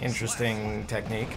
Interesting technique.